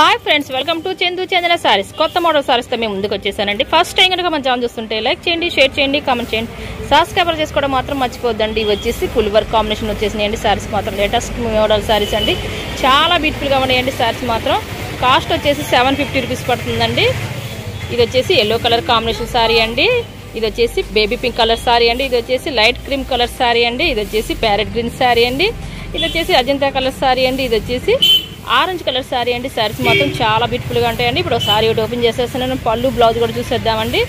Hi friends welcome to Chandu Chandana saris కొత్త model సారీస్తో మేము ముందుకు వచ్చేసానండి. ఫస్ట్ టైం కనుక మన ఛానల్ చూస్తుంటే లైక్ చేయండి షేర్ చేయండి కామెంట్ చేయండి. సబ్స్క్రైబర్ చేసుకోవడం మాత్రం మర్చిపోద్దండి. ఇవి వచ్చేసి ఫుల్ వర్క్ కాంబినేషన్ వచ్చేసినాయండి. సారీస్ మాత్రం లేటెస్ట్ మోడల్ సారీస్ అండి. చాలా బ్యూటిఫుల్గా ఉన్నాయండి సారీస్ మాత్రం. కాస్ట్ వచ్చేసి సెవెన్ ఫిఫ్టీ రూపీస్ పడుతుందండి. ఇది వచ్చేసి ఎల్లో కలర్ కాంబినేషన్ సారీ అండి. ఇది వచ్చేసి బేబీ పింక్ కలర్ సారీ అండి. ఇది వచ్చేసి లైట్ క్రీమ్ కలర్ సారీ అండి. ఇది వచ్చేసి ప్యారెట్ గ్రీన్ సారీ అండి. ఇది వచ్చేసి అజంతా కలర్ సారీ అండి. ఇది వచ్చేసి ఆరెంజ్ కలర్ సారీ అండి. సారీస్ మొత్తం చాలా బ్యూటిఫుల్గా ఉంటాయండి. ఇప్పుడు సారీ ఒకటి ఓపెన్ చేసేస్తున్నాను. పళ్ళు బ్లౌజ్ కూడా చూసేద్దామండి.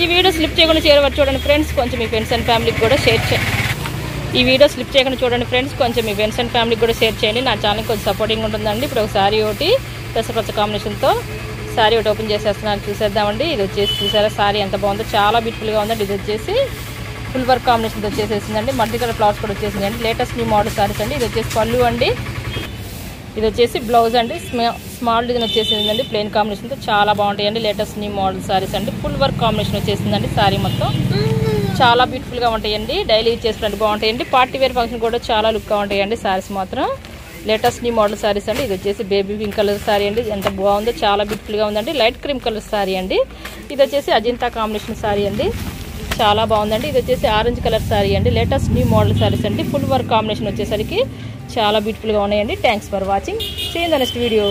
ఈ వీడియో స్లిప్ చేయకుండా చేరవచ్చు చూడండి ఫ్రెండ్స్. కొంచెం మీ ఫ్రెండ్స్ అండ్ ఫ్యామిలీకి కూడా షేర్ చేయండి ఈ వీడియో స్లిప్ చేయకుండా చూడండి ఫ్రెండ్స్. కొంచెం మీ ఫ్రెండ్స్ అండ్ ఫ్యామిలీకి కూడా షేర్ చేయండి. నా ఛానల్ కొంచెం సపోర్టింగ్ ఉంటుందండి. ఇప్పుడు ఒక శారీ ఒకటి పెసరపచ్చ కాంబినేషన్తో సారీ ఒకటి ఓపెన్ చేసేస్తున్నాను. చూసేద్దామండి. ఇది వచ్చేసి చూసారా? సారీ ఎంత బాగుందో. చాలా బ్యూటిఫుల్గా ఉందండి. ఇది వచ్చేసి ఫుల్ వర్క్ కాంబినేషన్తో వచ్చేసేసిందండి మల్టీ కలర్ ఫ్లవర్స్ కూడా వచ్చేసిందండి. లేటెస్ట్ న్యూ మోడల్ సారీస్ అండి. ఇది వచ్చేసి పళ్ళు అండి. ఇది వచ్చేసి బ్లౌజ్ అండి. స్మాల్ డిజైన్ వచ్చేసిందండి. ప్లెయిన్ కాంబినేషన్తో చాలా బాగుంటాయండి. లేటెస్ట్ న్యూ మోడల్ సారీస్ అండి. ఫుల్ వర్క్ కాంబినేషన్ వచ్చేసిందండి సారీ మొత్తం. చాలా బ్యూటిఫుల్గా ఉంటాయండి. డైలీ యూజ్ చేసుకున్నట్టు బాగుంటాయండి. పార్టీ వేర్ ఫంక్షన్ కూడా చాలా లుక్గా ఉంటాయండి సారీస్ మాత్రం. లేటెస్ట్ న్యూ మోడల్ సారీస్ అండి. ఇది వచ్చేసి బేబీ పింక్ కలర్ సారీ అండి. ఎంత బాగుందో చాలా బ్యూటిఫుల్గా ఉందండి. లైట్ క్రీమ్ కలర్ సారీ అండి. ఇది వచ్చేసి అజింతా కాంబినేషన్ సారీ అండి. చాలా బాగుందండి. ఇది వచ్చేసి ఆరెంజ్ కలర్ సారీ అండి. లేటెస్ట్ న్యూ మోడల్ సారీస్ అండి. ఫుల్ వర్క్ కాంబినేషన్ వచ్చేసరికి చాలా బ్యూటిఫుల్గా ఉన్నాయండి. Thanks for watching see in the next video